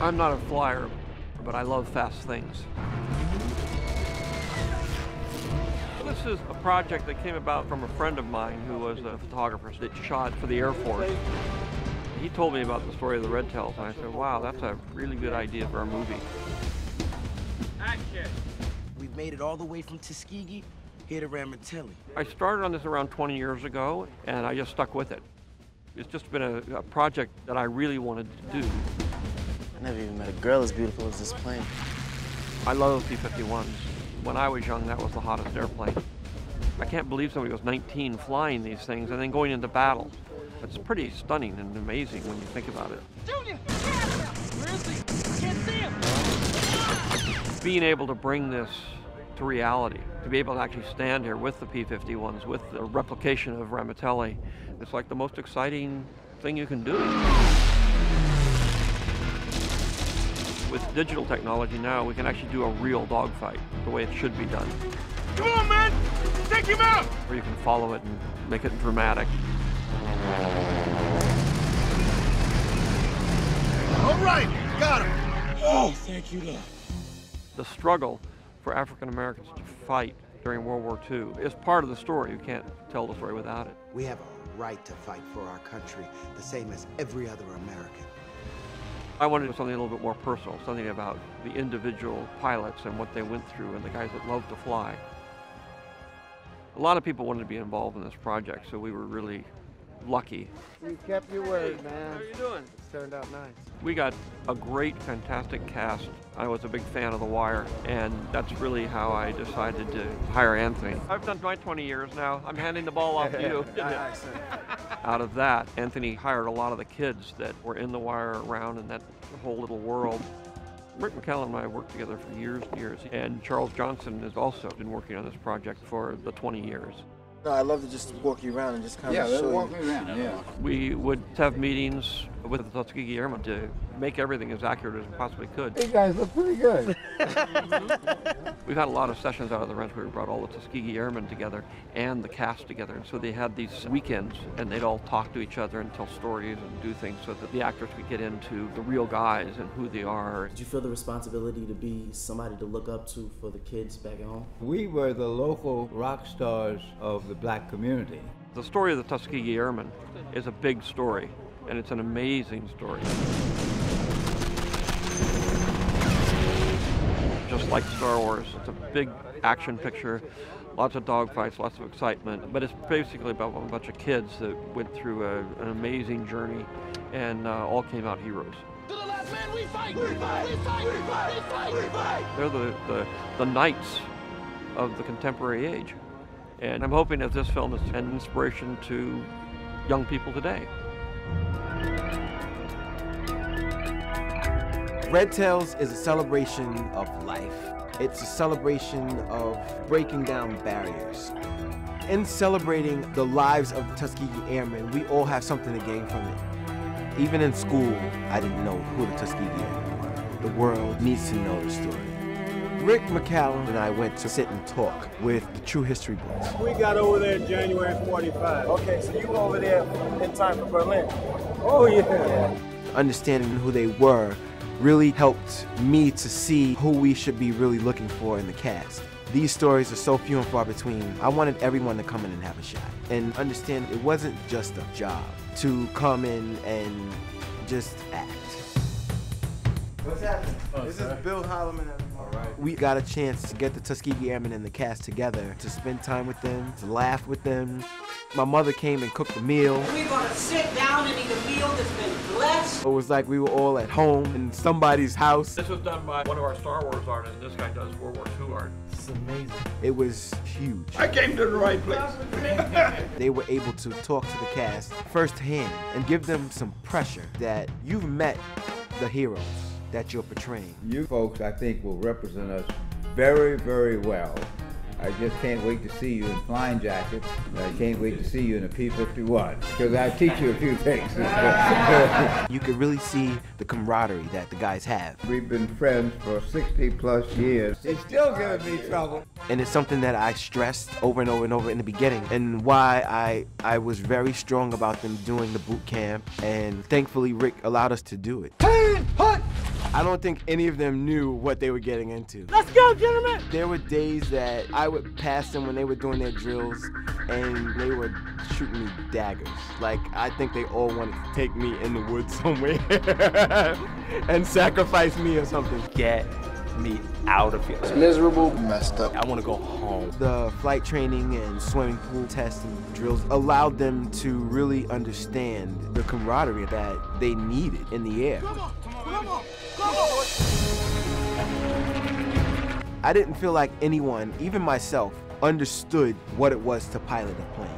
I'm not a flyer, but I love fast things. This is a project that came about from a friend of mine who was a photographer that shot for the Air Force. He told me about the story of the Red Tails, and I said, wow, that's a really good idea for a movie. Action! We've made it all the way from Tuskegee here to Ramitelli. I started on this around 20 years ago, and I just stuck with it. It's just been a, a project that I really wanted to do. I never even met a girl as beautiful as this plane. I love P-51s. When I was young, that was the hottest airplane. I can't believe somebody was 19 flying these things and then going into battle. It's pretty stunning and amazing when you think about it. Junior! Where is he? Can't see him! Being able to bring this to reality, to be able to actually stand here with the P-51s, with the replication of Ramitelli, it's like the most exciting thing you can do. With digital technology now, we can actually do a real dogfight the way it should be done. Come on, man! Take him out! Or you can follow it and make it dramatic. All right, got him! Oh, thank you, Lord. The struggle for African Americans to fight during World War II is part of the story. You can't tell the story without it. We have a right to fight for our country, the same as every other American. I wanted something a little bit more personal, something about the individual pilots and what they went through and the guys that love to fly. A lot of people wanted to be involved in this project, so we were really lucky. You kept your word, man. How are you doing? It's turned out nice. We got a great, fantastic cast. I was a big fan of The Wire, and that's really how I decided to hire Anthony. I've done my 20 years now. I'm handing the ball off to you. Out of that, Anthony hired a lot of the kids that were in The Wire around in that whole little world. Rick McCallum and I worked together for years and years, and Charles Johnson has also been working on this project for the 20 years. No, I love to just walk you around and just kind Yeah, of let's show walk you. me around, yeah. We would have meetings with the Tuskegee Airmen to make everything as accurate as we possibly could. You guys look pretty good. We've had a lot of sessions out of the ranch where we brought all the Tuskegee Airmen together and the cast together. And so they had these weekends and they'd all talk to each other and tell stories and do things so that the actors could get into the real guys and who they are. Did you feel the responsibility to be somebody to look up to for the kids back at home? We were the local rock stars of the black community. The story of the Tuskegee Airmen is a big story and it's an amazing story. Like Star Wars, it's a big action picture, lots of dogfights, lots of excitement, but it's basically about a bunch of kids that went through a, an amazing journey and uh, all came out heroes. To the last man, we fight! We fight! We fight! We fight! We fight! We fight! They're the, the, the knights of the contemporary age. And I'm hoping that this film is an inspiration to young people today. Red Tails is a celebration of life. It's a celebration of breaking down barriers. In celebrating the lives of the Tuskegee Airmen, we all have something to gain from it. Even in school, I didn't know who the Tuskegee Airmen were. The world needs to know the story. Rick McCallum and I went to sit and talk with the True History Boys. We got over there in January 45. Okay, so you were over there in time for Berlin. Oh, yeah. Understanding who they were really helped me to see who we should be really looking for in the cast. These stories are so few and far between. I wanted everyone to come in and have a shot and understand it wasn't just a job to come in and just act. What's happening? Oh, this is Bill Holloman. All right. We got a chance to get the Tuskegee Airmen and the cast together to spend time with them, to laugh with them. My mother came and cooked a meal. We're gonna sit down and eat a meal that's been blessed. It was like we were all at home in somebody's house. This was done by one of our Star Wars artists, and this guy does World War II art. This is amazing. It was huge. I came to the right place. They were able to talk to the cast firsthand and give them some pressure that you've met the heroes that you're portraying. You folks, I think, will represent us very, very well. I just can't wait to see you in flying jackets. I can't wait to see you in a P-51 because I teach you a few things. You can really see the camaraderie that the guys have. We've been friends for 60 plus years. It's still giving me trouble. And it's something that I stressed over and over and over in the beginning and why I, I was very strong about them doing the boot camp and thankfully Rick allowed us to do it. I I don't think any of them knew what they were getting into. Let's go, gentlemen! There were days that I would pass them when they were doing their drills and they were shooting me daggers. Like, I think they all wanted to take me in the woods somewhere and sacrifice me or something. Get me out of here. It's miserable. Messed up. I want to go home. The flight training and swimming pool tests and drills allowed them to really understand the camaraderie that they needed in the air. Come on, come on, come on! I didn't feel like anyone, even myself, understood what it was to pilot a plane.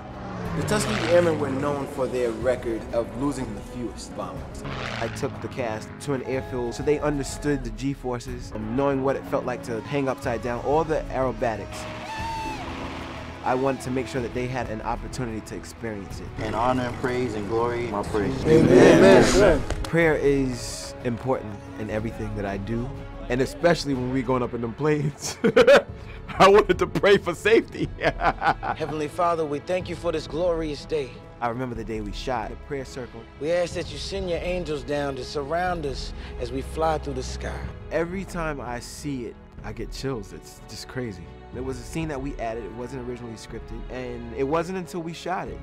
The Tuskegee Airmen were known for their record of losing the fewest bombers. I took the cast to an airfield so they understood the G-forces, knowing what it felt like to hang upside down, all the aerobatics. I wanted to make sure that they had an opportunity to experience it. And honor and praise and glory, my praise. Amen. Prayer is important in everything that I do, and especially when we're going up in them planes. I wanted to pray for safety. Heavenly Father, we thank you for this glorious day. I remember the day we shot the prayer circle. We ask that you send your angels down to surround us as we fly through the sky. Every time I see it, I get chills. It's just crazy. It was a scene that we added. It wasn't originally scripted, and it wasn't until we shot it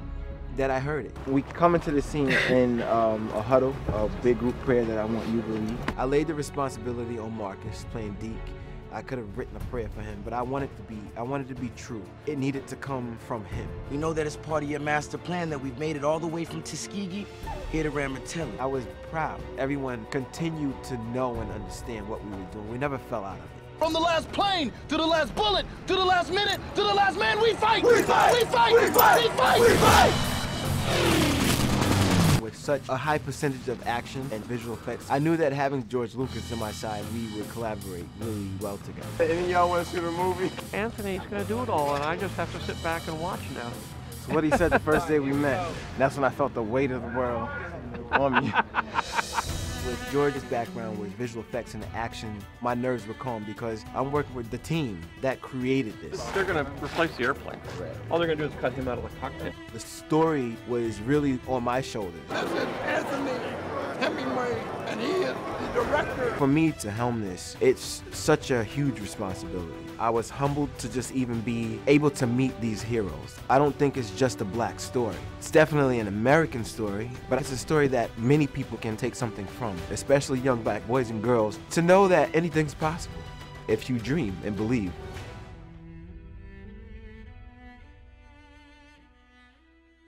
that I heard it. We come into the scene in um, a huddle, a big group prayer that I want you to lead. I laid the responsibility on Marcus playing Deke. I could have written a prayer for him, but I wanted to be I wanted to be true. It needed to come from him. We know that it's part of your master plan that we've made it all the way from Tuskegee here to Ramitelli. I was proud. Everyone continued to know and understand what we were doing. We never fell out of it. From the last plane to the last bullet to the last minute to the last man, we fight! We fight! We fight! We fight! We fight! We fight! With such a high percentage of action and visual effects, I knew that having George Lucas on my side, we would collaborate really well together. Any of y'all want to see the movie? Anthony's gonna do it all, and I just have to sit back and watch now. It's what he said the first day we met. That's when I felt the weight of the world on me. With George's background with visual effects and action, my nerves were calm because I'm working with the team that created this. They're gonna replace the airplane. All they're gonna do is cut him out of the cockpit. The story was really on my shoulders. This is Anthony Hemingway, and he is the director. For me to helm this, it's such a huge responsibility. I was humbled to just even be able to meet these heroes. I don't think it's just a black story. It's definitely an American story, but it's a story that many people can take something from, especially young black boys and girls, to know that anything's possible if you dream and believe.